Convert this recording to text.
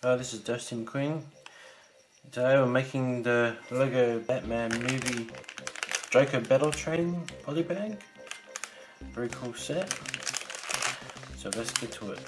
Hello, this is Dusty McQueen. Today we're making the Lego Batman movie Joker Battle Train polybag. Very cool set. So let's get to it.